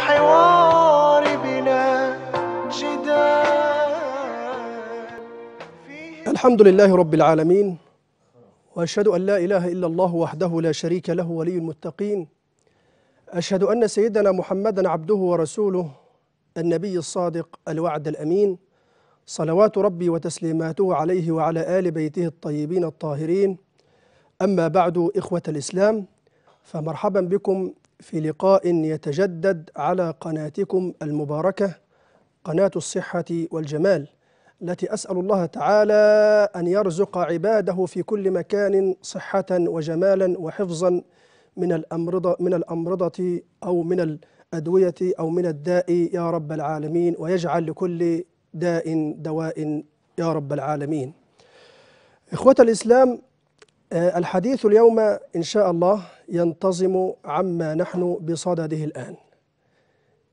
الحوار بلا جدال. الحمد لله رب العالمين وأشهد أن لا إله إلا الله وحده لا شريك له ولي المتقين. أشهد أن سيدنا محمدا عبده ورسوله النبي الصادق الوعد الأمين صلوات ربي وتسليماته عليه وعلى آل بيته الطيبين الطاهرين. أما بعد إخوة الإسلام فمرحبا بكم في لقاء يتجدد على قناتكم المباركة قناة الصحة والجمال التي أسأل الله تعالى أن يرزق عباده في كل مكان صحة وجمالا وحفظا من الامرضه من الأمرضة أو من الأدوية أو من الداء يا رب العالمين ويجعل لكل داء دواء يا رب العالمين. إخوة الإسلام آه، الحديث اليوم إن شاء الله ينتظم عما نحن بصدده الآن.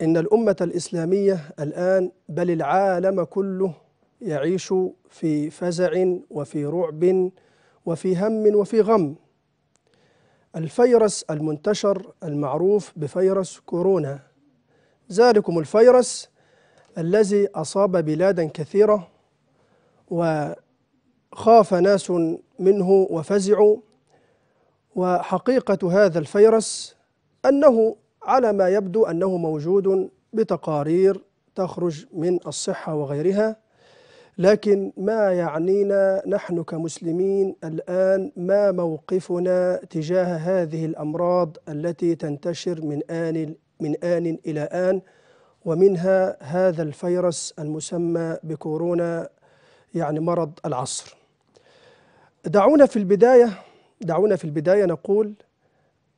إن الأمة الإسلامية الآن بل العالم كله يعيش في فزع وفي رعب وفي هم وفي غم. الفيروس المنتشر المعروف بفيروس كورونا. ذلكم الفيروس الذي أصاب بلادا كثيرة وخاف ناس منه وفزعوا. وحقيقة هذا الفيروس أنه على ما يبدو أنه موجود بتقارير تخرج من الصحة وغيرها لكن ما يعنينا نحن كمسلمين الآن ما موقفنا تجاه هذه الأمراض التي تنتشر من آن من آن إلى آن ومنها هذا الفيروس المسمى بكورونا يعني مرض العصر. دعونا في البداية دعونا في البداية نقول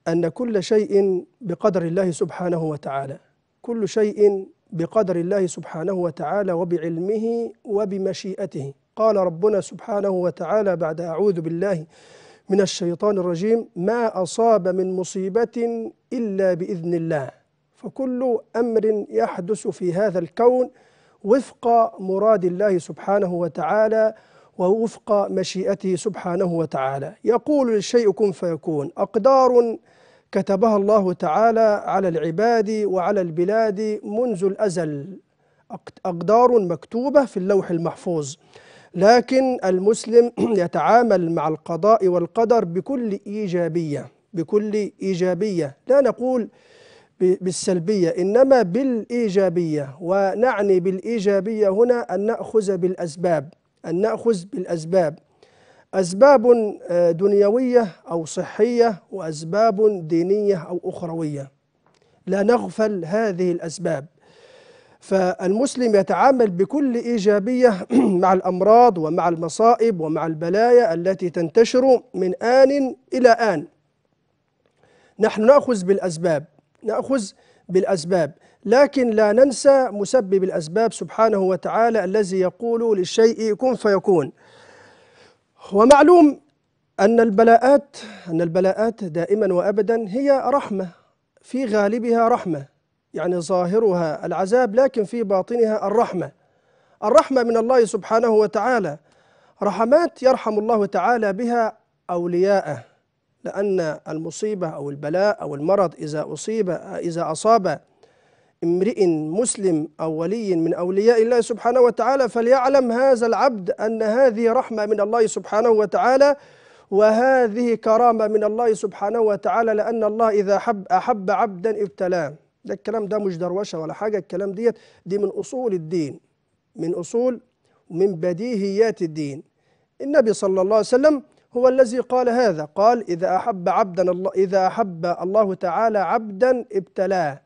أن كل شيء بقدر الله سبحانه وتعالى، كل شيء بقدر الله سبحانه وتعالى وبعلمه وبمشيئته. قال ربنا سبحانه وتعالى بعد أعوذ بالله من الشيطان الرجيم ما أصاب من مصيبة إلا بإذن الله. فكل أمر يحدث في هذا الكون وفق مراد الله سبحانه وتعالى ووفق مشيئته سبحانه وتعالى. يقول للشيء كن فيكون. أقدار كتبها الله تعالى على العباد وعلى البلاد منذ الأزل. أقدار مكتوبة في اللوح المحفوظ. لكن المسلم يتعامل مع القضاء والقدر بكل إيجابية. بكل إيجابية. لا نقول بالسلبية إنما بالإيجابية. ونعني بالإيجابية هنا أن نأخذ بالأسباب. أن نأخذ بالأسباب. أسباب دنيوية أو صحية وأسباب دينية أو أخروية. لا نغفل هذه الأسباب. فالمسلم يتعامل بكل إيجابية مع الأمراض ومع المصائب ومع البلايا التي تنتشر من آن إلى آن. نحن نأخذ بالأسباب. نأخذ بالأسباب. لكن لا ننسى مسبب الأسباب سبحانه وتعالى الذي يقول للشيء كن فيكون. ومعلوم أن البلاءات أن البلاءات دائما وأبدا هي رحمة في غالبها رحمة يعني ظاهرها العذاب لكن في باطنها الرحمة. الرحمة من الله سبحانه وتعالى. رحمات يرحم الله تعالى بها أولياءه لأن المصيبة أو البلاء أو المرض إذا أصيب إذا أصاب امرئ مسلم أو ولي من أولياء الله سبحانه وتعالى فليعلم هذا العبد أن هذه رحمة من الله سبحانه وتعالى وهذه كرامة من الله سبحانه وتعالى لأن الله إذا حب أحب عبدا ابتلاه. ده الكلام ده مش دروشة ولا حاجة الكلام ديت دي من أصول الدين من أصول من بديهيات الدين. النبي صلى الله عليه وسلم هو الذي قال هذا قال إذا أحب عبدا الله إذا أحب الله تعالى عبدا ابتلاه.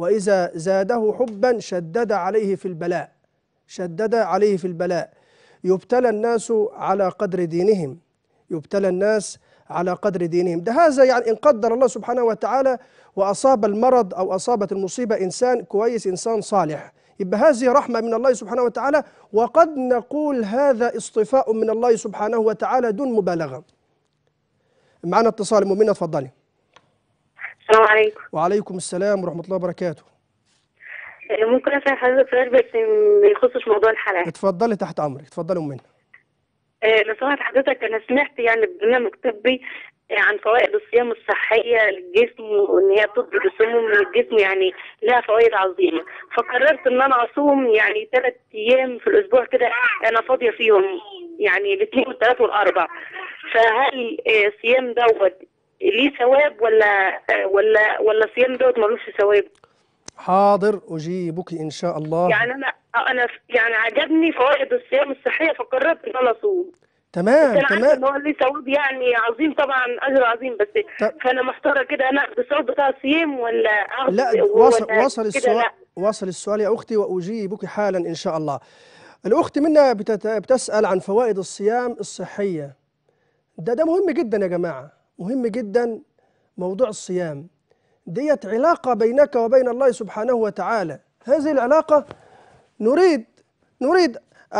وإذا زاده حبا شدد عليه في البلاء. شدد عليه في البلاء. يبتلى الناس على قدر دينهم. يبتلى الناس على قدر دينهم. ده هذا يعني إن قدر الله سبحانه وتعالى وأصاب المرض أو أصابت المصيبة إنسان كويس إنسان صالح. يبقى هذه رحمة من الله سبحانه وتعالى. وقد نقول هذا اصطفاء من الله سبحانه وتعالى دون مبالغة. معنا اتصال مؤمنة اتفضلي السلام عليكم. وعليكم السلام ورحمة الله وبركاته. ممكن أسأل حضرتك سؤال بس ما يخصش موضوع الحلقة. اتفضلي تحت أمرك اتفضلي امنا آه، لو سمحت حضرتك أنا سمعت يعني برنامج طبي عن فوائد الصيام الصحية للجسم وإن هي بتطرد السموم من الجسم يعني لها فوائد عظيمة. فقررت إن أنا أصوم يعني ثلاث أيام في الأسبوع كده أنا فاضية فيهم يعني الاثنين والثلاث والأربع. فهل آه، الصيام دوت ليه ثواب ولا ولا ولا الصيام دوت ملوش ثواب؟ حاضر أجيبك إن شاء الله. يعني أنا أنا يعني عجبني فوائد الصيام الصحية فقررت إن أنا أصوم. تمام أنا تمام. إن هو ليه ثواب يعني عظيم طبعا أجر عظيم بس طب- فأنا محتارة كده أنا اخد الثواب بتاع الصيام ولا اخد لا ولا وصل وصل السؤال وصل السؤال يا أختي وأجيبك حالا إن شاء الله. الأخت منا بتت- بتسأل عن فوائد الصيام الصحية. ده ده مهم جدا يا جماعة. مهم جدا موضوع الصيام. ديت علاقة بينك وبين الله سبحانه وتعالى. هذه العلاقة نريد نريد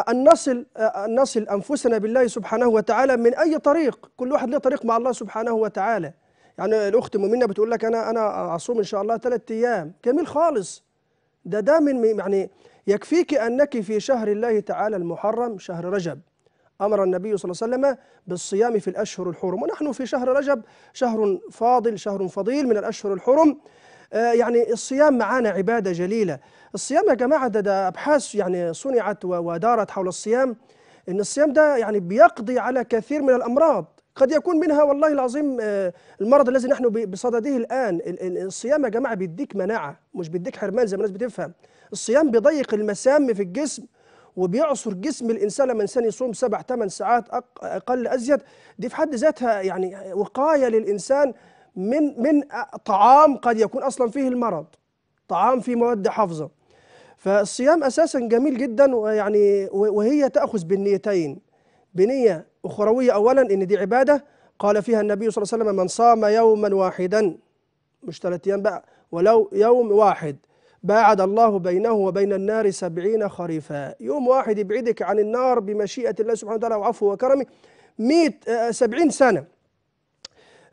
أن نصل أن نصل أنفسنا بالله سبحانه وتعالى من أي طريق. كل واحد له طريق مع الله سبحانه وتعالى. يعني الأخت مؤمنة بتقول لك أنا أنا أصوم إن شاء الله ثلاثة أيام. جميل خالص. ده ده من يعني يكفيك أنك في شهر الله تعالى المحرم شهر رجب. أمر النبي صلى الله عليه وسلم بالصيام في الأشهر الحرم. ونحن في شهر رجب شهر فاضل شهر فضيل من الأشهر الحرم. آه، يعني الصيام معانا عبادة جليلة. الصيام يا جماعة ده, ده أبحاث يعني صنعت ودارت حول الصيام إن الصيام ده يعني بيقضي على كثير من الأمراض. قد يكون منها والله العظيم آه، المرض الذي نحن بصدده الآن. ال- ال- الصيام يا جماعة بيديك مناعة مش بيديك حرمان زي ما الناس بتفهم. الصيام بيضيق المسام في الجسم وبيعصر جسم الإنسان لما الإنسان يصوم سبع ثمان ساعات أقل أزيد دي في حد ذاتها يعني وقاية للإنسان من من طعام قد يكون أصلا فيه المرض طعام فيه مواد حافظة. فالصيام أساسا جميل جدا ويعني وهي تأخذ بالنيتين. بنية أخروية اولا إن دي عبادة قال فيها النبي صلى الله عليه وسلم من صام يوما واحدا مش ثلاث أيام بقى ولو يوم واحد. باعد الله بينه وبين النار سبعين خريفا. يوم واحد يبعدك عن النار بمشيئة الله سبحانه وتعالى وعفو وكرمه مئة آه، سبعين سنة.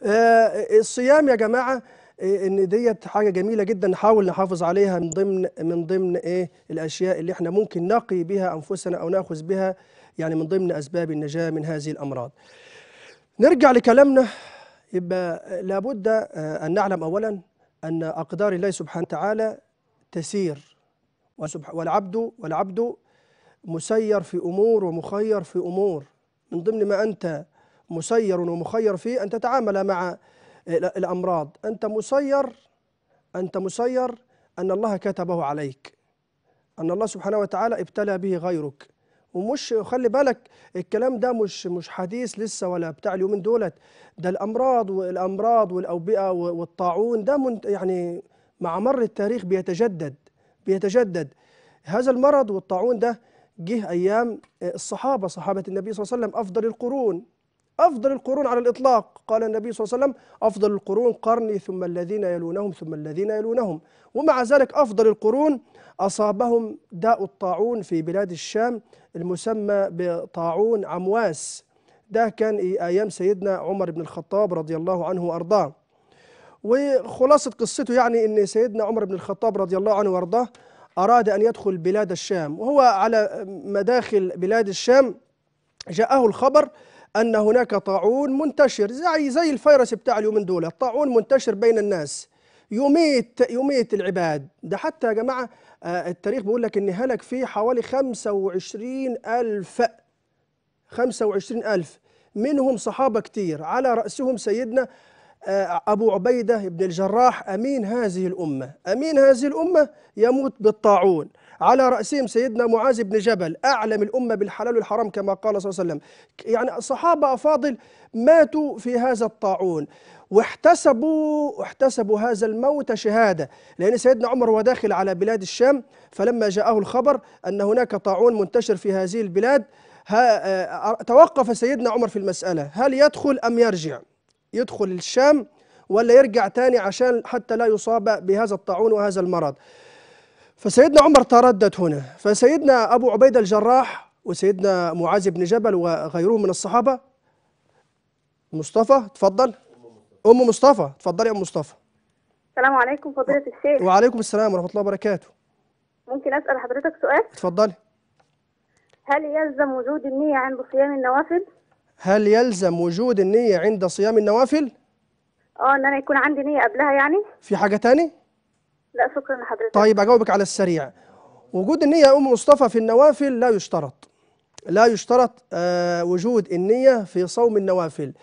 آه، الصيام يا جماعة آه، إن ديت حاجة جميلة جدا. نحاول نحافظ عليها من ضمن من ضمن إيه؟ الأشياء اللي إحنا ممكن نقي بها أنفسنا أو نأخذ بها يعني من ضمن أسباب النجاة من هذه الأمراض. نرجع لكلامنا. يبقى لابد أن نعلم أولا أن أقدار الله سبحانه وتعالى تسير. والعبد والعبد مسير في أمور ومخير في أمور. من ضمن ما أنت مسير ومخير فيه أن تتعامل مع ال- الأمراض. أنت مسير أنت مسير أن الله كتبه عليك. أن الله سبحانه وتعالى ابتلى به غيرك. ومش خلي بالك الكلام ده مش مش حديث لسه ولا بتاع اليومين دولت. ده الأمراض والأمراض والأوبئة والطاعون ده يعني مع مر التاريخ بيتجدد بيتجدد. هذا المرض والطاعون ده جه أيام الصحابة صحابة النبي صلى الله عليه وسلم أفضل القرون أفضل القرون على الإطلاق. قال النبي صلى الله عليه وسلم أفضل القرون قرني ثم الذين يلونهم ثم الذين يلونهم. ومع ذلك أفضل القرون أصابهم داء الطاعون في بلاد الشام المسمى بطاعون عمواس. ده كان أيام سيدنا عمر بن الخطاب رضي الله عنه وأرضاه. وخلاصة قصته يعني أن سيدنا عمر بن الخطاب رضي الله عنه وأرضاه أراد أن يدخل بلاد الشام وهو على مداخل بلاد الشام جاءه الخبر أن هناك طاعون منتشر زي زي الفيروس بتاع اليومين دول الطاعون منتشر بين الناس. يميت يميت العباد. ده حتى يا جماعة آه، التاريخ بيقول لك أن هلك فيه حوالي 25 ألف 25 ألف منهم صحابة كتير. على رأسهم سيدنا أبو عبيدة بن الجراح أمين هذه الأمة. أمين هذه الأمة يموت بالطاعون. على رأسهم سيدنا معاذ بن جبل أعلم الأمة بالحلال والحرام كما قال صلى الله عليه وسلم. يعني صحابة أفاضل ماتوا في هذا الطاعون واحتسبوا احتسبوا هذا الموت شهادة. لأن سيدنا عمر هو داخل على بلاد الشام فلما جاءه الخبر أن هناك طاعون منتشر في هذه البلاد آه، توقف سيدنا عمر في المسألة. هل يدخل أم يرجع؟ يدخل الشام ولا يرجع تاني عشان حتى لا يصاب بهذا الطاعون وهذا المرض. فسيدنا عمر تردد هنا. فسيدنا أبو عبيدة الجراح وسيدنا معاذ بن جبل وغيرهم من الصحابة. مصطفى تفضل. أم مصطفى تفضلي يا أم مصطفى. السلام عليكم فضيلة الشيخ. وعليكم السلام ورحمة الله وبركاته. ممكن أسأل حضرتك سؤال؟ تفضلي. هل يلزم وجود النية عند صيام النوافل؟ هل يلزم وجود النية عند صيام النوافل؟ آه إن أنا يكون عندي نية قبلها يعني؟ في حاجة تاني؟ لا شكرا لحضرتك. طيب أجاوبك على السريع. وجود النية يا أم مصطفى في النوافل لا يشترط. لا يشترط آه، وجود النية في صوم النوافل.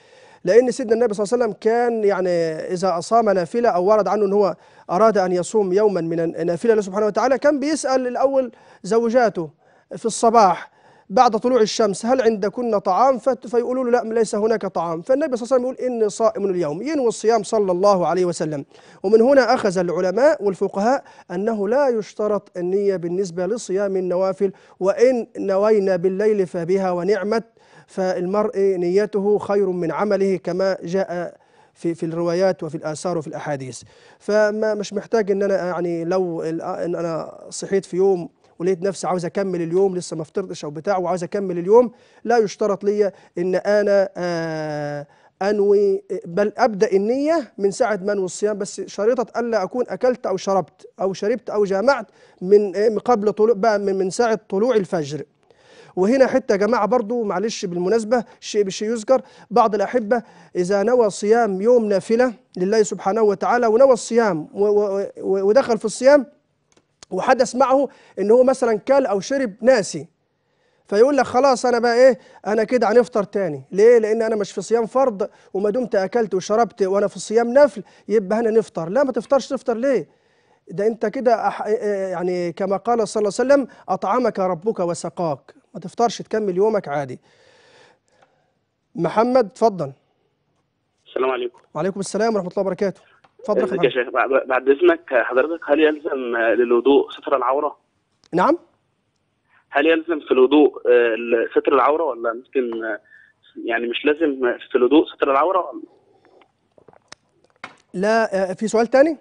لأن سيدنا النبي صلى الله عليه وسلم كان يعني إذا أصام نافلة أو ورد عنه أن هو أراد أن يصوم يوما من النافلة لله سبحانه وتعالى كان بيسأل الأول زوجاته في الصباح بعد طلوع الشمس هل عندكن طعام؟ فيقولوا له لا ليس هناك طعام. فالنبي صلى الله عليه وسلم يقول إني صائم اليوم. ينوي الصيام صلى الله عليه وسلم. ومن هنا أخذ العلماء والفقهاء أنه لا يشترط النية بالنسبة لصيام النوافل وإن نوينا بالليل فبها ونعمت فالمرء نيته خير من عمله كما جاء في في الروايات وفي الآثار وفي الأحاديث. فما مش محتاج إن أنا يعني لو إن أنا صحيت في يوم ولقيت نفسي عاوز أكمل اليوم لسه ما فطرتش أو بتاع وعاوز أكمل اليوم. لا يشترط لي إن أنا آه أنوي بل أبدأ النية من ساعة ما انوي الصيام. بس شريطة ألا أكون أكلت أو شربت أو شربت أو جامعت من من قبل طلوع بقى من ساعة طلوع الفجر. وهنا حتة يا جماعة برضو معلش بالمناسبة شيء بشيء يذكر. بعض الأحبة إذا نوى صيام يوم نافلة لله سبحانه وتعالى ونوى الصيام ودخل في الصيام وحدث معه إن هو مثلا كل أو شرب ناسي. فيقول لك خلاص أنا بقى إيه أنا كده هنفطر تاني. ليه؟ لأن أنا مش في صيام فرض وما دمت أكلت وشربت وأنا في صيام نفل يبقى أنا نفطر. لا ما تفطرش تفطر ليه؟ ده أنت كده أح... إيه يعني كما قال صلى الله عليه وسلم أطعمك ربك وسقاك. ما تفطرش تكمل يومك عادي. محمد اتفضل. السلام عليكم. وعليكم السلام ورحمة الله وبركاته. اتفضل يا. شيخ بعد إذنك حضرتك هل يلزم آه، للوضوء ستر العورة؟ نعم هل يلزم في الوضوء آه، ستر العورة ولا ممكن آه، يعني مش لازم في الوضوء ستر العورة ولا؟ لا في سؤال تاني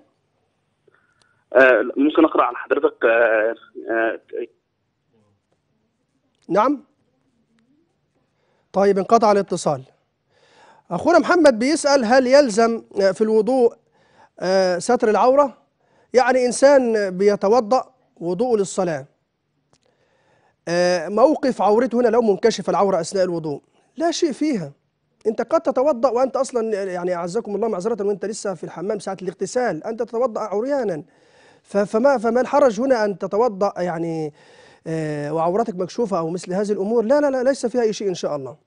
آه، ممكن أقرأ على حضرتك نعم طيب انقطع الاتصال أخونا محمد بيسأل هل يلزم في الوضوء ستر العورة. يعني إنسان بيتوضأ وضوء للصلاة. آه، موقف عورته هنا لو منكشف العورة أثناء الوضوء. لا شيء فيها. أنت قد تتوضأ وأنت أصلا يعني أعزكم الله معذرة وأنت لسه في الحمام ساعة الاغتسال. أنت تتوضأ عريانا. فما فما الحرج هنا أن تتوضأ يعني آه، وعورتك مكشوفة أو مثل هذه الأمور؟ لا لا لا ليس فيها أي شيء إن شاء الله.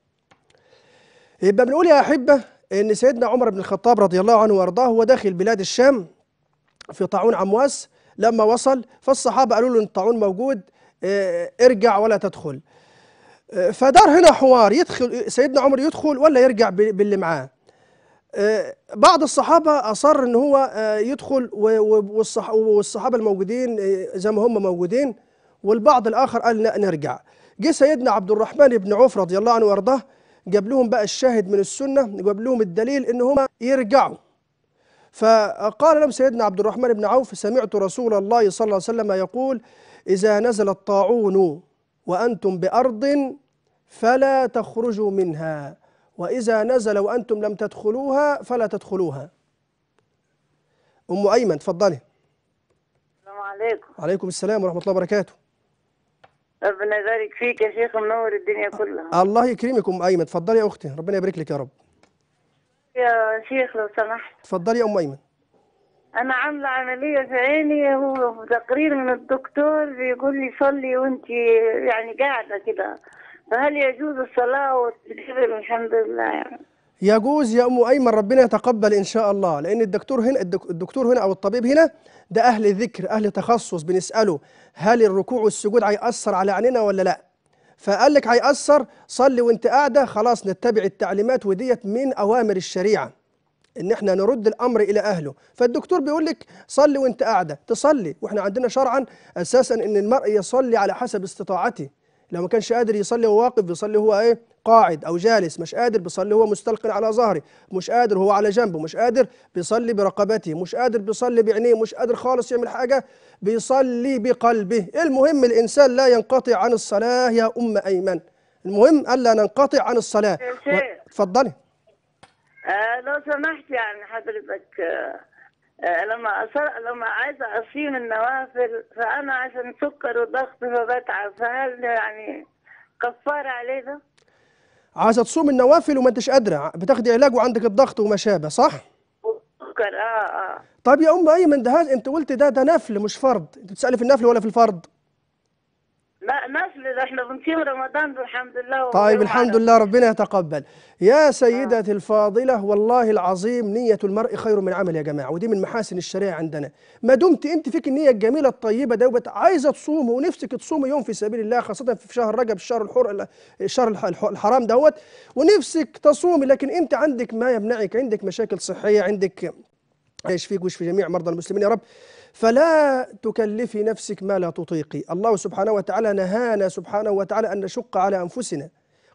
يبقى بنقول يا أحبة إن سيدنا عمر بن الخطاب رضي الله عنه وأرضاه هو داخل بلاد الشام في طاعون عمواس. لما وصل فالصحابة قالوا له إن الطاعون موجود آه، ارجع ولا تدخل. آه، فدار هنا حوار يدخل سيدنا عمر يدخل ولا يرجع باللي معاه. آه، بعض الصحابة أصر إن هو يدخل و- و- والصح- والصحابة الموجودين زي ما هم موجودين والبعض الآخر قال لا نرجع. جه سيدنا عبد الرحمن بن عوف رضي الله عنه وأرضاه جاب لهم بقى الشاهد من السنة جاب لهم الدليل إن هم يرجعوا. فقال لهم سيدنا عبد الرحمن بن عوف سمعت رسول الله صلى الله عليه وسلم يقول إذا نزل الطاعون وأنتم بأرض فلا تخرجوا منها وإذا نزل وأنتم لم تدخلوها فلا تدخلوها. أم أيمن تفضلي السلام عليكم. عليكم السلام ورحمة الله وبركاته. ربنا يبارك فيك يا شيخ منور الدنيا كلها. الله يكرمك أم أيمن. تفضلي يا أختي. ربنا يبارك لك يا رب. يا شيخ لو سمحت. تفضلي يا أم أيمن. أنا عاملة عملية في عيني هو تقرير من الدكتور بيقول لي صلي وانت يعني قاعدة كده. فهل يجوز الصلاة والتكبير؟ الحمد لله يعني. يجوز يا ام أيمن ربنا يتقبل إن شاء الله. لأن الدكتور هنا الدك- الدكتور هنا أو الطبيب هنا ده أهل ذكر أهل تخصص بنسأله هل الركوع والسجود هيأثر على عيننا ولا لأ. فقال لك هيأثر صلي وأنت قاعدة خلاص نتبع التعليمات وديت من أوامر الشريعة. إن إحنا نرد الأمر إلى أهله. فالدكتور بيقول لك صلي وأنت قاعدة تصلي. وإحنا عندنا شرعا أساسا إن المرء يصلي على حسب استطاعته. لو ما كانش قادر يصلي وهو واقف بيصلي هو إيه؟ قاعد أو جالس مش قادر بيصلي هو مستلقٍ على ظهره مش قادر هو على جنبه مش قادر بيصلي برقبته مش قادر بيصلي بعينيه مش قادر خالص يعمل حاجة بيصلي بقلبه. المهم الإنسان لا ينقطع عن الصلاة يا أم أيمن. المهم ألا ننقطع عن الصلاة. اتفضلي آه لو سمحت يعني حضرتك آه آه لما أصر... لما عايزه أصيم النوافل فأنا عشان سكر وضغط فبتعب فهل يعني كفارة عليه ده؟ عايزة تصوم النوافل وما انتش قادرة. بتاخدي علاج وعندك الضغط وما شابه صح؟ سكر آه آه. طيب يا أم ايمن ده أنت قلت ده ده نفل مش فرض. أنت بتسألي في النفل ولا في الفرض؟ لا نفل ده إحنا بنصيم رمضان الحمد لله طيب الحمد. لله ربنا يتقبل. يا سيدتي الفاضلة والله العظيم نية المرء خير من عمل يا جماعة ودي من محاسن الشريعة عندنا. ما دمت انت فيك النية الجميلة الطيبة دوبت عايزة تصوم ونفسك تصوم يوم في سبيل الله خاصة في شهر رجب الشهر الحر الشهر الح- الح- الحرام دوت ونفسك تصومي لكن انت عندك ما يمنعك عندك مشاكل صحية عندك يشفيك ويشفي جميع مرضى المسلمين يا رب. فلا تكلفي نفسك ما لا تطيقي. الله سبحانه وتعالى نهانا سبحانه وتعالى أن نشق على أنفسنا.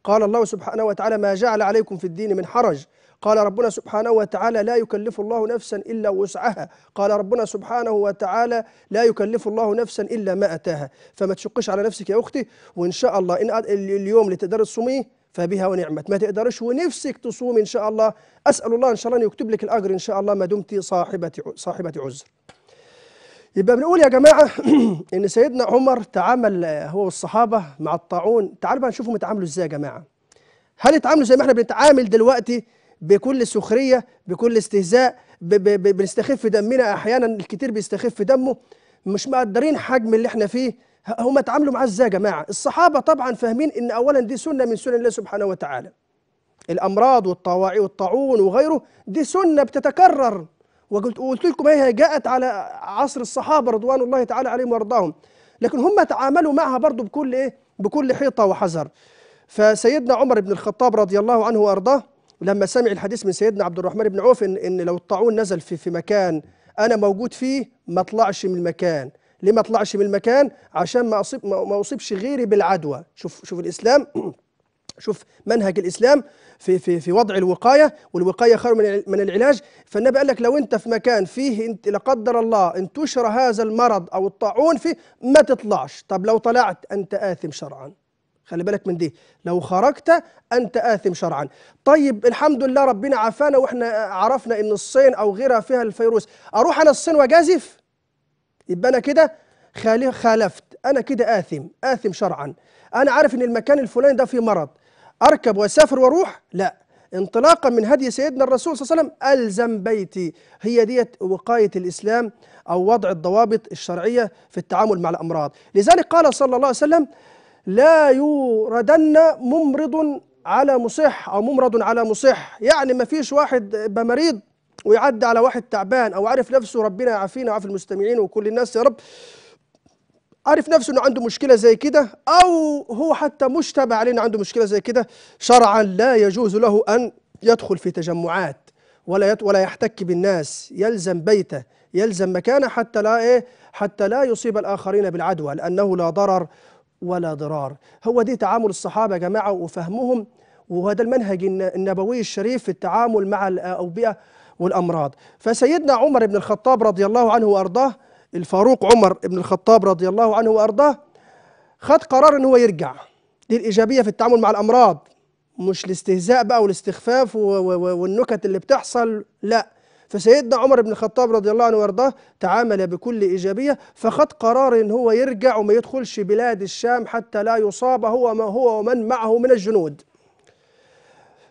قال الله سبحانه وتعالى ما جعل عليكم في الدين من حرج. قال ربنا سبحانه وتعالى لا يكلف الله نفسا إلا وسعها. قال ربنا سبحانه وتعالى لا يكلف الله نفسا إلا ما أتاها. فما تشقش على نفسك يا أختي. وإن شاء الله ال- اليوم اللي تقدري تصوميه فبها ونعمت. ما تقدرش ونفسك تصوم إن شاء الله. أسأل الله إن شاء الله أن يكتب لك الأجر إن شاء الله ما دمت صاحبة صاحبة عذر. يبقى بنقول يا جماعة إن سيدنا عمر تعامل آه، هو والصحابة مع الطاعون. تعالوا بقى نشوفهم اتعاملوا إزاي يا جماعة. هل اتعاملوا زي ما إحنا بنتعامل دلوقتي بكل سخرية بكل استهزاء بنستخف دمنا أحيانا الكتير بيستخف دمه. مش مقدرين حجم اللي إحنا فيه. هم اتعاملوا معاه إزاي يا جماعة الصحابة طبعا فاهمين إن اولا دي سنة من سنن الله سبحانه وتعالى. الأمراض والطواعي والطاعون وغيره دي سنة بتتكرر. وقلت قلت لكم هي جاءت على عصر الصحابة رضوان الله تعالى عليهم وأرضاهم. لكن هم تعاملوا معها برضه بكل إيه؟ بكل حيطة وحذر. فسيدنا عمر بن الخطاب رضي الله عنه وأرضاه لما سمع الحديث من سيدنا عبد الرحمن بن عوف ان, إن لو الطاعون نزل في في مكان أنا موجود فيه ما اطلعش من المكان. ليه ما اطلعش من المكان؟ عشان ما اصيب ما أصيبش غيري بالعدوى. شوف شوف الإسلام. شوف منهج الإسلام في في في وضع الوقاية والوقاية خير من من العلاج. فالنبي قال لك لو أنت في مكان فيه انت لا قدر الله انتشر هذا المرض أو الطاعون فيه ما تطلعش. طب لو طلعت أنت آثم شرعا. خلي بالك من دي. لو خرجت أنت آثم شرعا. طيب الحمد لله ربنا عافانا وإحنا عرفنا إن الصين أو غيرها فيها الفيروس. أروح أنا الصين وأجازف؟ يبقى أنا كده خالفت. أنا كده آثم آثم شرعا. أنا عارف إن المكان الفلاني ده فيه مرض. أركب وأسافر وأروح؟ لا. انطلاقا من هدي سيدنا الرسول صلى الله عليه وسلم ألزم بيتي. هي ديت وقاية الإسلام أو وضع الضوابط الشرعية في التعامل مع الأمراض. لذلك قال صلى الله عليه وسلم لا يوردن ممرض على مصح أو ممرض على مصح. يعني ما فيش واحد يبقى مريض ويعدي على واحد تعبان أو عارف نفسه ربنا يعافينا ويعافي المستمعين وكل الناس يا رب. عارف نفسه إنه عنده مشكلة زي كده أو هو حتى مشتبه عليه إنه عنده مشكلة زي كده. شرعا لا يجوز له أن يدخل في تجمعات ولا ولا يحتك بالناس. يلزم بيته يلزم مكانه حتى لا إيه حتى لا يصيب الآخرين بالعدوى لأنه لا ضرر ولا ضرار. هو دي تعامل الصحابة يا جماعة وفهمهم. وهذا المنهج الن- النبوي الشريف في التعامل مع الاوبئه والأمراض. فسيدنا عمر بن الخطاب رضي الله عنه وأرضاه الفاروق عمر بن الخطاب رضي الله عنه وأرضاه خد قرار ان هو يرجع دي الايجابيه في التعامل مع الأمراض. مش الاستهزاء بقى والاستخفاف والنكت اللي بتحصل لا. فسيدنا عمر بن الخطاب رضي الله عنه وأرضاه تعامل بكل إيجابية فخد قرار إن هو يرجع وما يدخلش بلاد الشام حتى لا يصاب هو ما هو ومن معه من الجنود.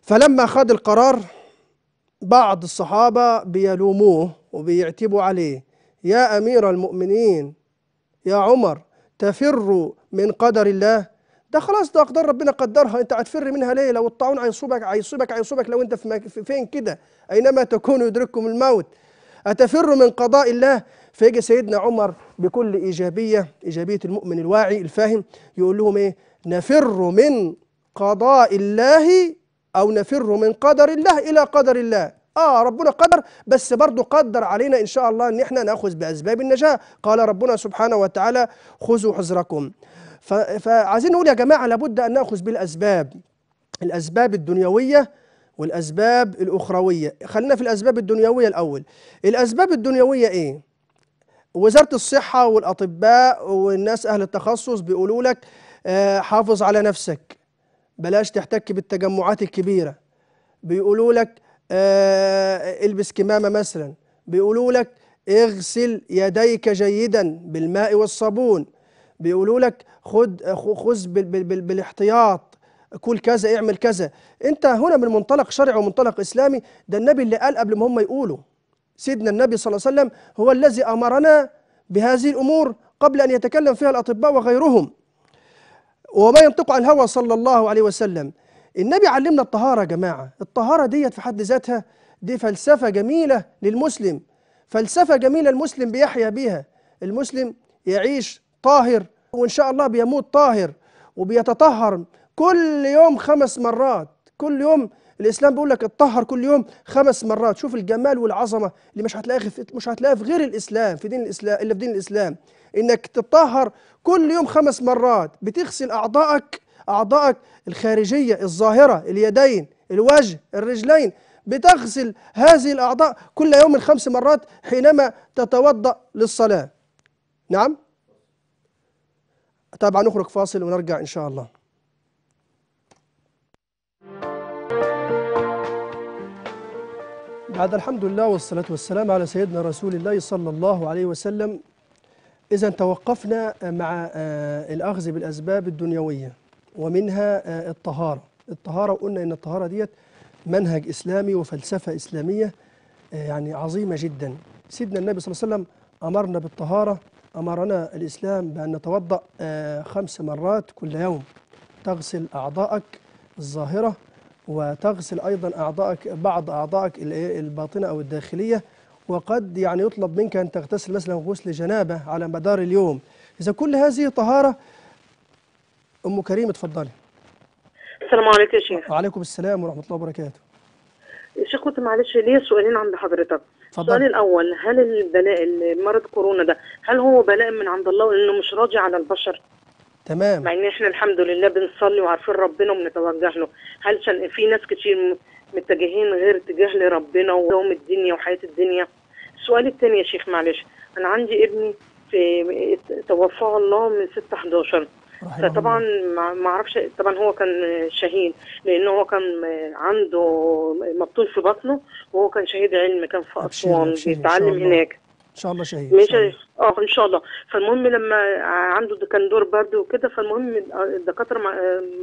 فلما خد القرار بعض الصحابة بيلوموه وبيعتبوا عليه. يا أمير المؤمنين يا عمر تفر من قدر الله؟ ده خلاص ده أقدار ربنا قدرها. أنت هتفر منها ليه؟ لو الطاعون هيصيبك هيصيبك هيصيبك لو أنت في, فين كده؟ أينما تكونوا يدرككم الموت. أتفر من قضاء الله؟ فيجي سيدنا عمر بكل إيجابية إيجابية المؤمن الواعي الفاهم يقول لهم إيه؟ نفر من قضاء الله أو نفر من قدر الله إلى قدر الله. آه ربنا قدر بس برضه قدر علينا إن شاء الله إن إحنا نأخذ بأسباب النجاة. قال ربنا سبحانه وتعالى خذوا حذركم. فعايزين نقول يا جماعة لابد أن نأخذ بالأسباب. الأسباب الدنيوية والأسباب الأخروية. خلينا في الأسباب الدنيوية الأول. الأسباب الدنيوية إيه؟ وزارة الصحة والأطباء والناس أهل التخصص بيقولوا لك آه، حافظ على نفسك. بلاش تحتك بالتجمعات الكبيرة. بيقولوا لك آه، البس كمامة مثلا. بيقولوا لك اغسل يديك جيدا بالماء والصابون. بيقولوا لك خد خذ بال- بال- بال- بالاحتياط. كل كذا اعمل كذا. انت هنا من منطلق شرعي ومنطلق إسلامي ده النبي اللي قال قبل ما هم يقولوا. سيدنا النبي صلى الله عليه وسلم هو الذي أمرنا بهذه الأمور قبل أن يتكلم فيها الأطباء وغيرهم. وما ينطق عن الهوى صلى الله عليه وسلم. النبي علمنا الطهارة يا جماعة. الطهارة ديت في حد ذاتها دي فلسفة جميلة للمسلم. فلسفة جميلة المسلم بيحيا بيها. المسلم يعيش طاهر وإن شاء الله بيموت طاهر وبيتطهر كل يوم خمس مرات. كل يوم الإسلام بيقول لك اتطهر كل يوم خمس مرات. شوف الجمال والعظمة اللي مش هتلاقيها مش هتلاقيها في غير الإسلام في دين الإسلام إلا في دين الإسلام. إنك تتطهر كل يوم خمس مرات. بتغسل أعضائك أعضائك الخارجية الظاهرة اليدين الوجه الرجلين. بتغسل هذه الأعضاء كل يوم خمس مرات حينما تتوضأ للصلاة. نعم؟ طبعا نخرج فاصل ونرجع إن شاء الله. بعد الحمد لله والصلاة والسلام على سيدنا رسول الله صلى الله عليه وسلم. إذا توقفنا مع آه، الأخذ بالأسباب الدنيوية ومنها آه، الطهارة الطهارة وقلنا إن الطهارة ديت منهج إسلامي وفلسفة إسلامية آه، يعني عظيمة جدا سيدنا النبي صلى الله عليه وسلم أمرنا بالطهارة أمرنا الإسلام بأن نتوضأ آه، خمس مرات كل يوم تغسل أعضائك الظاهرة وتغسل أيضا أعضائك بعض أعضائك؟ الباطنة أو الداخلية وقد يعني يطلب منك أن تغتسل مثلا غسل جنابة على مدار اليوم. إذا كل هذه طهارة أم كريم اتفضلي. السلام عليكم يا شيخ. وعليكم السلام ورحمة الله وبركاته. يا شيخ كنت معلش ليا سؤالين عند حضرتك. السؤال الأول هل البلاء مرض كورونا ده هل هو بلاء من عند الله لأنه مش راضي على البشر؟ تمام. مع إن إحنا الحمد لله بنصلي وعارفين ربنا وبنتوجه له. هل في ناس كتير متجهين غير اتجاه لربنا ويوم الدنيا وحياة الدنيا؟ السؤال الثاني يا شيخ معلش أنا عندي ابني في توفاه الله من 6 11 رحمه فطبعا. ما ما أعرفش طبعا هو كان شهيد لأنه هو كان عنده مبطون في بطنه وهو كان شهيد علم كان في أسوان بيتعلم. هناك إن شاء الله شهيد إن شاء ماشي الله. آه إن شاء الله فالمهم لما عنده ده كان دور برد وكده فالمهم الدكاترة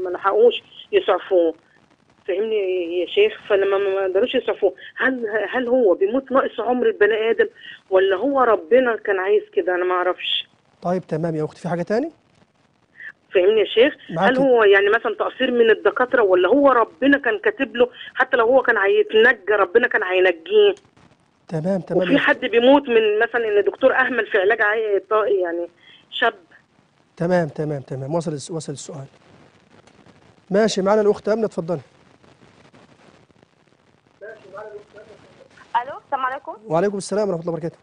ما لحقوش يسعفوه فاهمني يا شيخ فلما ما قدروش يسعفوه هل هل هو بيموت ناقص عمر البني آدم ولا هو ربنا كان عايز كده؟ أنا ما أعرفش. طيب تمام. يا أختي في حاجة تاني؟ فاهمني يا شيخ. هل هو يعني مثلا تقصير من الدكاترة ولا هو ربنا كان كاتب له؟ حتى لو هو كان هيتنجى ربنا كان هينجيه. تمام تمام. وفي حد بيموت من مثلا إن دكتور أهمل في علاج يعني شاب؟ تمام تمام تمام. وصل وصل السؤال. ماشي معنا الأخت أمنة اتفضلي ألو السلام عليكم. وعليكم السلام ورحمة الله وبركاته.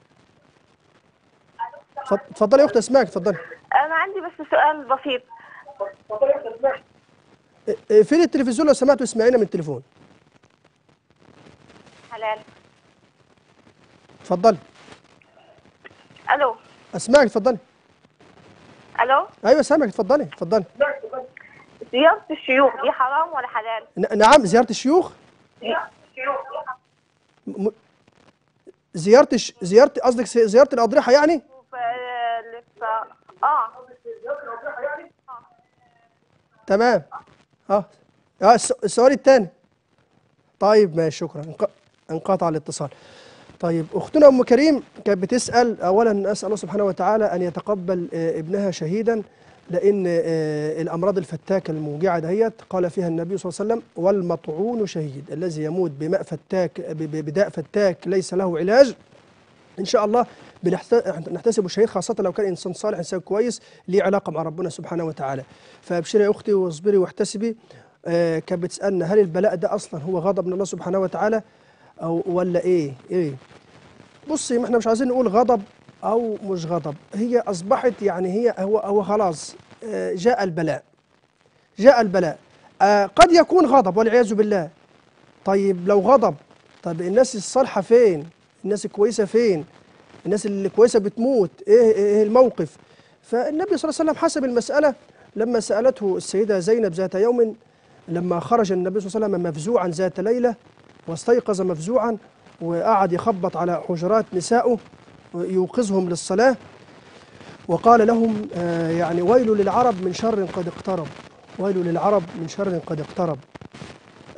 اتفض- اتفضلي يا أختي أسمعك اتفضلي. أنا عندي بس سؤال بسيط. آه، آه، فين التلفزيون لو سمحتوا اسمعينا من التليفون؟ حلال. اتفضلي. ألو. أسمعك اتفضلي. ألو. أيوة سامعك اتفضلي اتفضلي. زيارة الشيوخ دي حرام ولا حلال؟ نعم زيارة الشيوخ؟ زيارة الش... زيارة قصدك زيارة الأضرحة يعني. آه تمام. آه. آه الس- السؤال الثاني. طيب ماشي شكرا. انق- انقطع الاتصال. طيب أختنا أم كريم كانت بتسأل اولا أسأل الله سبحانه وتعالى أن يتقبل آه، ابنها شهيدا. لأن آه، الأمراض الفتاكة الموجعة دهيت قال فيها النبي صلى الله عليه وسلم والمطعون شهيد الذي يموت بماء فتاك بداء فتاك ليس له علاج. إن شاء الله بنحت- نحتسب الشهيد خاصة لو كان إنسان صالح إنسان كويس ليه علاقة مع ربنا سبحانه وتعالى. فابشري يا أختي واصبري واحتسبي. آه كانت بتسألنا هل البلاء ده أصلا هو غضب من الله سبحانه وتعالى أو ولا إيه؟ إيه؟ بصي ما إحنا مش عايزين نقول غضب. أو مش غضب. هي أصبحت يعني هي هو هو خلاص آه جاء البلاء. جاء البلاء. آه قد يكون غضب والعياذ بالله. طيب لو غضب طب الناس الصالحة فين؟ الناس الكويسة فين؟ الناس اللي كويسة بتموت. إيه إيه الموقف؟ فالنبي صلى الله عليه وسلم حسب المسألة لما سألته السيدة زينب ذات يوم لما خرج النبي صلى الله عليه وسلم مفزوعا ذات ليلة واستيقظ مفزوعا وقعد يخبط على حجرات نسائه يوقظهم للصلاة. وقال لهم آه، يعني ويل للعرب من شر قد اقترب. ويل للعرب من شر قد اقترب.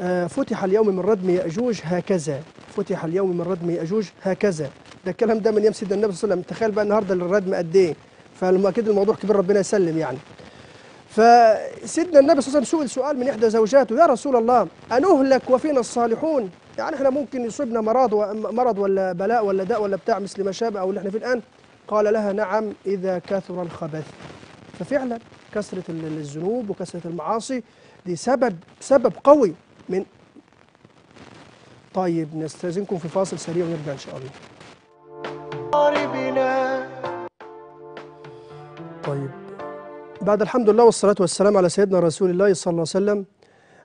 آه، فتح اليوم من ردم يأجوج هكذا. فتح اليوم من ردم يأجوج هكذا. ده الكلام ده من أيام سيدنا النبي صلى الله عليه وسلم. تخيل بقى النهارده الردم قد إيه؟ فاكيد الموضوع كبير ربنا يسلم يعني. فسيدنا النبي صلى الله عليه وسلم سئل سؤال من إحدى زوجاته يا رسول الله أنهلك وفينا الصالحون؟ يعني إحنا ممكن يصيبنا مرض مرض ولا بلاء ولا داء ولا بتاع مثل ما شابه أو اللي إحنا فيه الآن قال لها نعم إذا كثر الخبث. ففعلا كثرة ال- الذنوب وكثرة المعاصي دي سبب سبب قوي من طيب نستأذنكم في فاصل سريع ونرجع إن شاء الله. طيب. بعد الحمد لله والصلاة والسلام على سيدنا رسول الله صلى الله عليه وسلم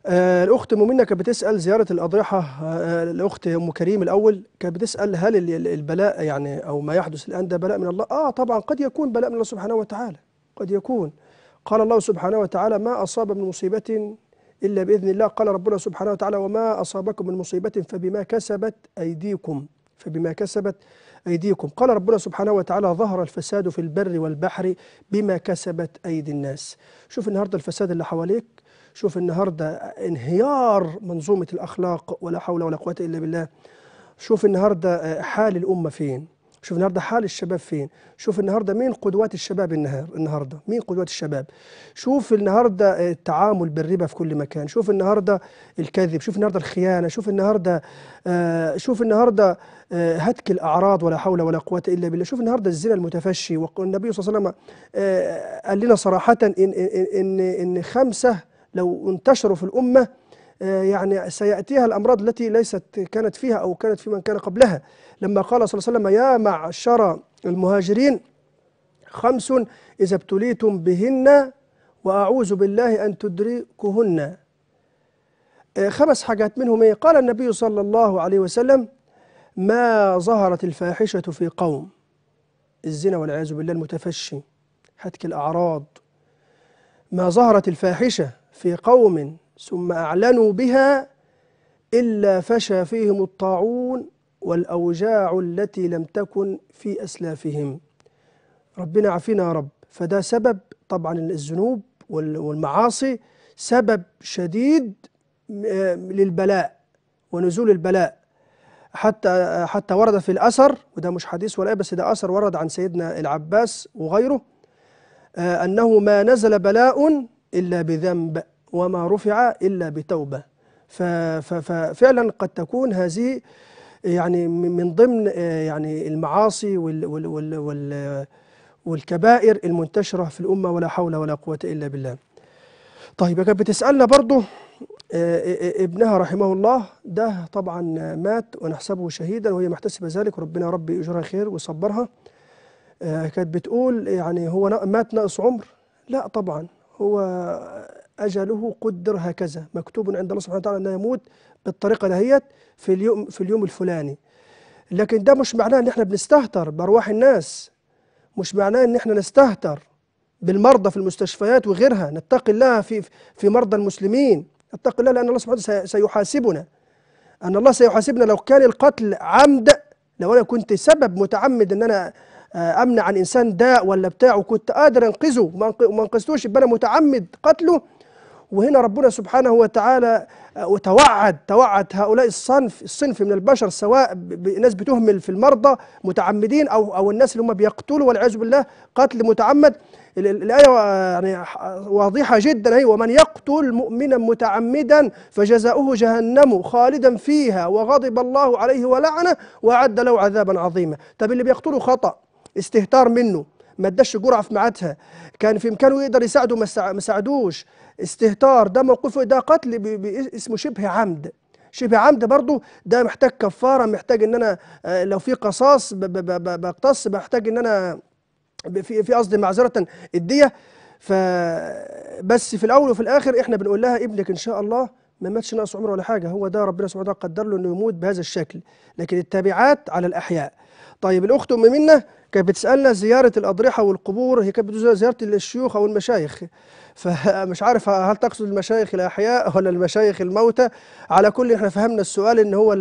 آه الأخت مؤمنة كانت بتسأل زيارة الأضرحة آه الأخت أم كريم الأول كانت بتسأل هل ال- ال- البلاء يعني أو ما يحدث الآن ده بلاء من الله؟ آه طبعا قد يكون بلاء من الله سبحانه وتعالى قد يكون. قال الله سبحانه وتعالى ما أصاب من مصيبة إلا بإذن الله. قال ربنا سبحانه وتعالى وما أصابكم من مصيبة فبما كسبت أيديكم فبما كسبت أيديكم. قال ربنا سبحانه وتعالى ظهر الفساد في البر والبحر بما كسبت أيدي الناس. شوف النهاردة الفساد اللي حواليك شوف النهاردة انهيار منظومة الأخلاق ولا حول ولا قوة إلا بالله. شوف النهاردة آه، حال الأمة فين. شوف النهاردة حال الشباب فين. شوف النهاردة مين قدوات الشباب النهار النهاردة. مين قدوات الشباب؟ شوف النهاردة آه، التعامل بالربا في كل مكان. شوف النهاردة الكذب. شوف النهاردة الخيانة. شوف النهاردة آه، شوف النهاردة آه، هتك الأعراض ولا حول ولا قوة إلا بالله. شوف النهاردة الزنا المتفشي. والنبي صلى الله عليه وسلم قال لنا صراحة إن, إن, إن, إن خمسة لو انتشروا في الأمة آه، يعني سيأتيها الأمراض التي ليست كانت فيها أو كانت في من كان قبلها. لما قال صلى الله عليه وسلم يا معشر المهاجرين خمس إذا ابتليتم بهن وأعوذ بالله أن تدركهن. آه، خمس حاجات منهم إيه؟ قال النبي صلى الله عليه وسلم ما ظهرت الفاحشة في قوم الزنا والعياذ بالله المتفشي هتك الأعراض. ما ظهرت الفاحشة في قوم ثم أعلنوا بها إلا فشى فيهم الطاعون والأوجاع التي لم تكن في أسلافهم. ربنا عافينا يا رب. فده سبب طبعا الذنوب وال- والمعاصي سبب شديد للبلاء ونزول البلاء. حتى حتى ورد في الأثر وده مش حديث ولا إيه، بس ده أثر ورد عن سيدنا العباس وغيره آه، أنه ما نزل بلاء إلا بذنب. وما رفع إلا بتوبة. ففعلا قد تكون هذه يعني من من ضمن آه، يعني المعاصي وال وال وال وال والكبائر المنتشرة في الأمة ولا حول ولا قوة إلا بالله. طيب كانت بتسألنا برضو آه، آه، ابنها رحمه الله ده طبعا مات ونحسبه شهيدا وهي محتسبة ذلك وربنا يا رب يجرها خير ويصبرها. كانت بتقول يعني هو مات ناقص عمر. لا طبعا هو أجله قدر هكذا. مكتوب عند الله سبحانه وتعالى أنه يموت بالطريقة دهيت في اليوم في اليوم الفلاني. لكن ده مش معناه إن إحنا بنستهتر بأرواح الناس. مش معناه إن إحنا نستهتر بالمرضى في المستشفيات وغيرها. نتقي الله في في مرضى المسلمين. نتقي الله لأن الله سبحانه وتعالى سي- سيحاسبنا. أن الله سيحاسبنا لو كان القتل عمد لو أنا كنت سبب متعمد إن أنا آه، أمنع عن انسان داء ولا بتاع وكنت قادر أنقذه. وما أنقذتوش يبقى أنا متعمد قتله. وهنا ربنا سبحانه وتعالى آه، وتوعد توعد هؤلاء الصنف الصنف من البشر سواء ناس بتهمل في المرضى متعمدين أو أو الناس اللي هم بيقتلوا والعياذ بالله قتل متعمد. ال- ال- الآية آه، يعني واضحة جدا. هي ومن يقتل مؤمنا متعمدا فجزاؤه جهنم خالدا فيها وغضب الله عليه ولعنه وأعد له عذابا عظيما. طب اللي بيقتله خطأ استهتار منه ما اداش جرعة في ميعادها. كان في امكانه يقدر يساعده ما سا- ما ساعدوش. استهتار ده موقفه ده قتل اسمه شبه عمد. شبه عمد برضه ده محتاج كفارة محتاج إن أنا آه، لو في قصاص بقتص بحتاج إن أنا في في قصدي معذرة الدية. فبس في الأول وفي الآخر إحنا بنقول لها ابنك إن شاء الله ما ماتش ناقص عمره ولا حاجة هو ده ربنا سبحانه وتعالى قدر له إنه يموت بهذا الشكل. لكن التابعات على الأحياء. طيب الأخت أم منا كانت بتسألنا زيارة الأضرحة والقبور هي كانت زيارة الشيوخ أو المشايخ. فمش عارف هل تقصد المشايخ الأحياء ولا المشايخ الموتى؟ على كل إحنا فهمنا السؤال إن هو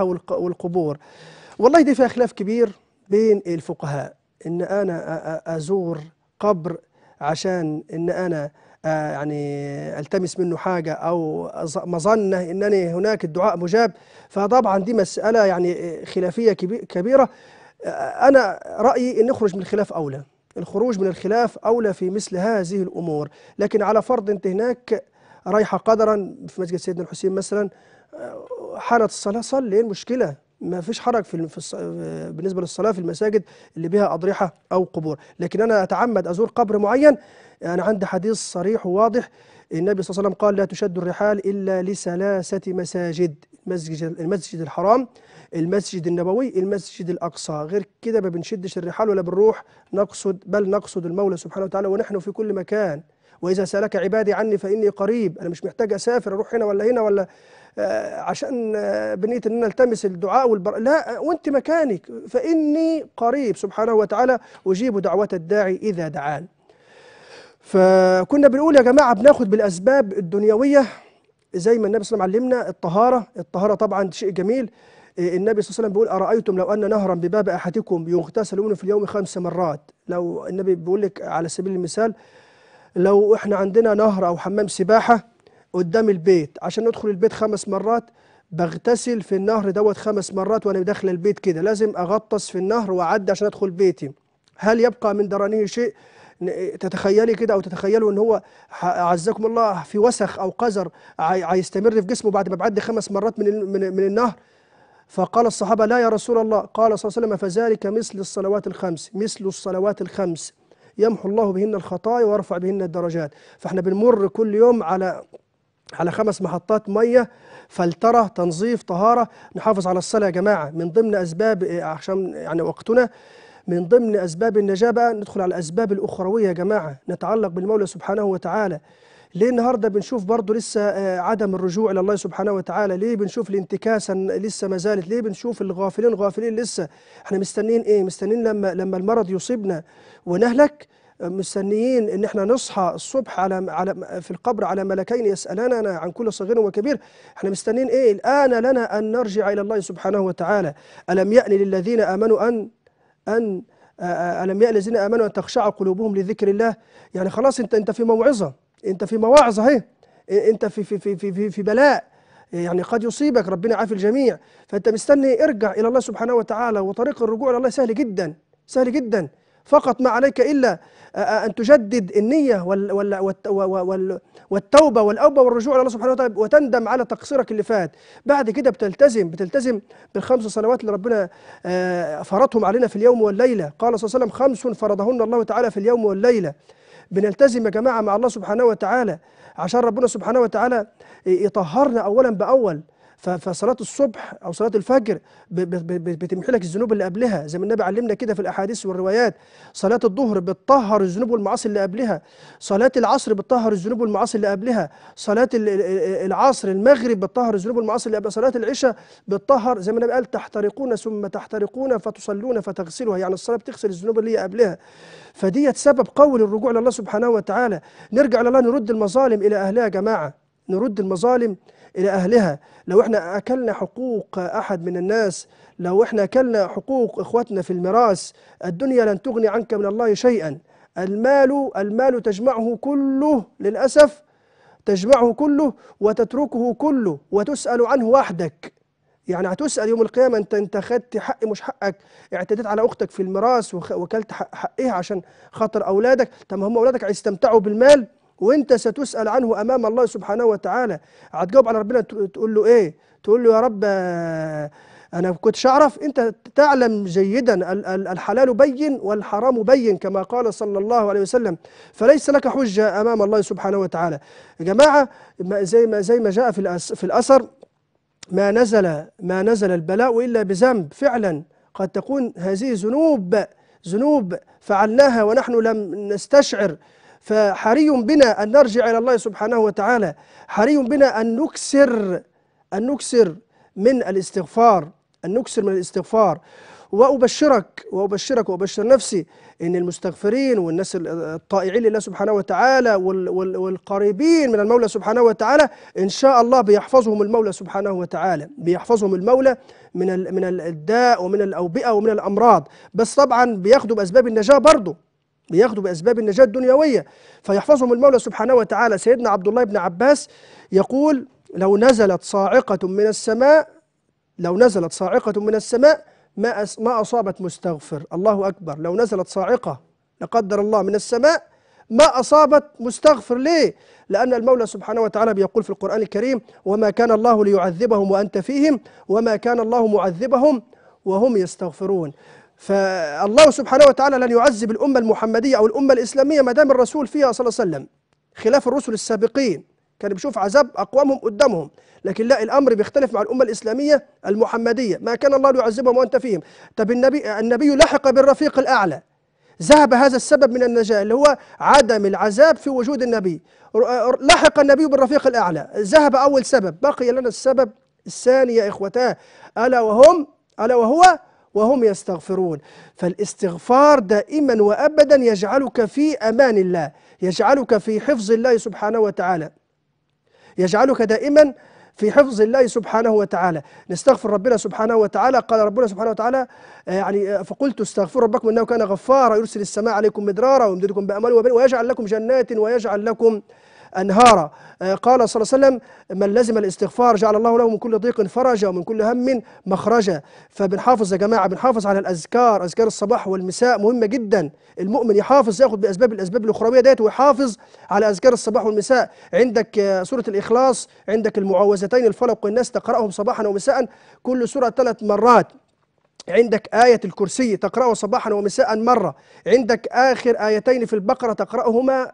والق- والقبور. والله دي فيها خلاف كبير بين الفقهاء. إن أنا أزور قبر عشان إن أنا آه، يعني ألتمس منه حاجة أو مظنة انني هناك الدعاء مجاب فطبعا دي مسألة يعني خلافية كبي- كبيرة. أنا رأيي إن نخرج من الخلاف أولى. الخروج من الخلاف أولى في مثل هذه الأمور. لكن على فرض أنت هناك رايحه قدرا في مسجد سيدنا الحسين مثلا حانت الصلاة صلي المشكلة. ما فيش حرج في في بالنسبة للصلاة في المساجد اللي بها أضرحة أو قبور. لكن أنا أتعمد أزور قبر معين. أنا عندي حديث صريح وواضح. النبي صلى الله عليه وسلم قال لا تشد الرحال إلا لثلاثة مساجد المسجد المسجد الحرام. المسجد النبوي المسجد الأقصى. غير كده ما بنشدش الرحال ولا بنروح نقصد بل نقصد المولى سبحانه وتعالى ونحن في كل مكان. وإذا سألك عبادي عني فإني قريب. أنا مش محتاج أسافر أروح هنا ولا هنا ولا آه، عشان آه، بنيه إن أنا ألتمس الدعاء والبر لا وأنت مكانك. فإني قريب سبحانه وتعالى أجيب دعوة الداعي إذا دعان. فكنا بنقول يا جماعة بناخد بالأسباب الدنيوية زي ما النبي صلى الله عليه وسلم علمنا الطهارة. الطهارة طبعا شيء جميل. النبي صلى الله عليه وسلم بيقول أرأيتم لو أن نهرا بباب أحدكم يغتسل منه في اليوم خمس مرات؟ لو النبي بيقول لك على سبيل المثال لو إحنا عندنا نهر أو حمام سباحة قدام البيت عشان ندخل البيت خمس مرات بغتسل في النهر دوت خمس مرات وأنا داخل البيت كده. لازم أغطس في النهر وأعدي عشان أدخل بيتي. هل يبقى من درانه شيء؟ تتخيلي كده أو تتخيلوا إن هو أعزكم الله في وسخ أو قذر هيستمر في جسمه بعد ما بعدي خمس مرات من من النهر؟ فقال الصحابة لا يا رسول الله. قال صلى الله عليه وسلم فذلك مثل الصلوات الخمس مثل الصلوات الخمس. يمحو الله بهن الخطايا ويرفع بهن الدرجات. فإحنا بنمر كل يوم على على خمس محطات مية فلترة تنظيف طهارة. نحافظ على الصلاة يا جماعة. من ضمن أسباب عشان يعني وقتنا من ضمن أسباب النجاه بقى ندخل على الأسباب الأخروية يا جماعة. نتعلق بالمولى سبحانه وتعالى. ليه النهارده بنشوف برضه لسه آه، عدم الرجوع إلى الله سبحانه وتعالى؟ ليه بنشوف الانتكاسه لسه ما زالت؟ ليه بنشوف الغافلين غافلين لسه؟ إحنا مستنيين إيه؟ مستنيين لما لما المرض يصيبنا ونهلك مستنيين إن إحنا نصحى الصبح على على في القبر على ملكين يسألاننا عن كل صغير وكبير. إحنا مستنيين إيه؟ الآن لنا أن نرجع إلى الله سبحانه وتعالى. ألم يأن للذين آمنوا أن أن آ- آ- ألم يأن للذين آمنوا أن تخشع قلوبهم لذكر الله؟ يعني خلاص أنت أنت في موعظة. انت في مواعظ اهي انت في في في في في, بلاء. يعني قد يصيبك ربنا يعافي الجميع. فانت مستني ارجع إلى الله سبحانه وتعالى وطريق الرجوع إلى الله سهل جدا سهل جدا. فقط ما عليك إلا أن تجدد النية والتوبة والأوبة والرجوع إلى الله سبحانه وتعالى وتندم على تقصيرك اللي فات. بعد كده بتلتزم بتلتزم بالخمس صلوات اللي ربنا فرضهم علينا في اليوم والليلة. قال صلى الله عليه وسلم خمس فرضهن الله تعالى في اليوم والليلة. بنلتزم يا جماعة مع الله سبحانه وتعالى. عشان ربنا سبحانه وتعالى يطهرنا اولا بأول. فصلاة الصبح أو صلاة الفجر بتمحي لك الذنوب اللي قبلها زي ما النبي علمنا كده في الأحاديث والروايات. صلاة الظهر بتطهر الذنوب والمعاصي اللي قبلها. صلاة العصر بتطهر الذنوب والمعاصي اللي قبلها. صلاة ال- ال- ال- العصر المغرب بتطهر الذنوب والمعاصي اللي قبلها. صلاة العشاء بتطهر. زي ما النبي قال تحترقون ثم تحترقون فتصلون فتغسلها يعني الصلاة بتغسل الذنوب اللي هي قبلها. فديت سبب قوي للرجوع لله سبحانه وتعالى. نرجع لله نرد المظالم إلى أهلها يا جماعة. نرد المظالم إلى أهلها. لو إحنا أكلنا حقوق أحد من الناس لو إحنا أكلنا حقوق إخواتنا في الميراث الدنيا لن تغني عنك من الله شيئا. المال المال تجمعه كله للأسف تجمعه كله وتتركه كله وتسأل عنه وحدك. يعني هتسأل يوم القيامة أنت أنت خدت حق مش حقك؟ اعتديت على أختك في الميراث وكلت حق حقها عشان خاطر أولادك؟ طب هم أولادك هيستمتعوا بالمال؟ وأنت ستسأل عنه أمام الله سبحانه وتعالى. هتجاوب على ربنا تقول له إيه؟ تقول له يا رب ما كنتش أعرف. أنت تعلم جيدا ال- ال- الحلال بين والحرام بين كما قال صلى الله عليه وسلم. فليس لك حجة أمام الله سبحانه وتعالى. يا جماعة ما- زي ما زي ما جاء في في الأثر ما نزل ما نزل البلاء إلا بذنب. فعلا قد تكون هذه ذنوب ذنوب فعلناها ونحن لم نستشعر. فحري بنا أن نرجع إلى الله سبحانه وتعالى. حري بنا أن نكسر أن نكسر من الاستغفار أن نكسر من الاستغفار. وأبشرك وأبشرك وأبشر نفسي إن المستغفرين والناس الطائعين لله سبحانه وتعالى وال- وال- والقريبين من المولى سبحانه وتعالى إن شاء الله بيحفظهم المولى سبحانه وتعالى. بيحفظهم المولى من من ال- الداء ومن الأوبئة ومن الأمراض. بس طبعا بياخدوا بأسباب النجاة برضه بياخدوا بأسباب النجاة الدنيوية. فيحفظهم المولى سبحانه وتعالى. سيدنا عبد الله بن عباس يقول لو نزلت صاعقة من السماء لو نزلت صاعقة من السماء ما ما أصابت مستغفر. الله أكبر. لو نزلت صاعقة لا قدر الله من السماء ما أصابت مستغفر. ليه؟ لأن المولى سبحانه وتعالى بيقول في القرآن الكريم وما كان الله ليعذبهم وأنت فيهم وما كان الله معذبهم وهم يستغفرون. فالله سبحانه وتعالى لن يعذب الأمة المحمدية أو الأمة الإسلامية ما دام الرسول فيها صلى الله عليه وسلم. خلاف الرسل السابقين. كان بيشوف عذاب أقوامهم قدامهم. لكن لا الأمر بيختلف مع الأمة الإسلامية المحمدية. ما كان الله ليعذبهم وأنت فيهم. طب النبي النبي لحق بالرفيق الأعلى. ذهب هذا السبب من النجاة اللي هو عدم العذاب في وجود النبي. لحق النبي بالرفيق الأعلى. ذهب أول سبب. بقي لنا السبب الثاني يا إخوتاه. ألا وهم ألا وهو وهم يستغفرون. فالاستغفار دائما وأبدا يجعلك في أمان الله يجعلك في حفظ الله سبحانه وتعالى. يجعلك دائما في حفظ الله سبحانه وتعالى. نستغفر ربنا سبحانه وتعالى. قال ربنا سبحانه وتعالى آه، يعني آه، فقلت استغفروا ربكم إنه كان غفارا يرسل السماء عليكم مدرارا ويمددكم بأموال وبنين ويجعل لكم جنات ويجعل لكم انهارا آه، قال صلى الله عليه وسلم من لزم الاستغفار جعل الله له من كل ضيق فرجا ومن كل هم مخرجا فبنحافظ يا جماعة بنحافظ على الأذكار أذكار الصباح والمساء مهمة جدا. المؤمن يحافظ يأخذ بأسباب الأسباب الأخروية ديت ويحافظ على أذكار الصباح والمساء. عندك آه، سورة الإخلاص عندك المعوذتين الفلق والناس تقرأهم صباحا ومساء. كل سورة ثلاث مرات. عندك آية الكرسي تقرأه صباحا ومساء مرة. عندك آخر آيتين في البقرة تقرأهما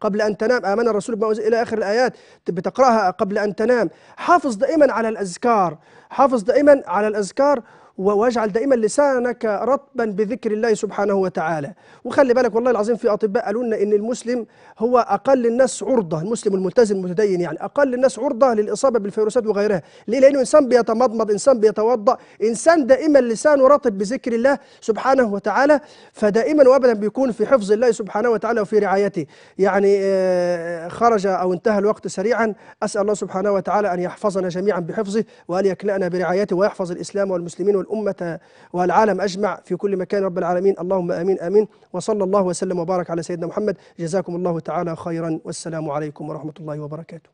قبل أن تنام. آمن الرسول بما إلى آخر الآيات. بتقرأها قبل أن تنام. حافظ دائما على الأذكار. حافظ دائما على الأذكار. واجعل دائما لسانك رطبا بذكر الله سبحانه وتعالى. وخلي بالك والله العظيم في أطباء قالوا لنا إن المسلم هو أقل الناس عرضة المسلم الملتزم المتدين يعني أقل الناس عرضة للإصابة بالفيروسات وغيرها. ليه؟ لأنه إنسان بيتمضمض إنسان بيتوضأ إنسان دائما لسانه رطب بذكر الله سبحانه وتعالى. فدائما وأبدا بيكون في حفظ الله سبحانه وتعالى وفي رعايته. يعني آه، خرج أو انتهى الوقت سريعا. أسأل الله سبحانه وتعالى أن يحفظنا جميعا بحفظه وأن يكلأنا برعايته ويحفظ الإسلام والمسلمين الأمة والعالم أجمع في كل مكان رب العالمين. اللهم آمين آمين. وصلى الله وسلم وبارك على سيدنا محمد. جزاكم الله تعالى خيرا. والسلام عليكم ورحمة الله وبركاته.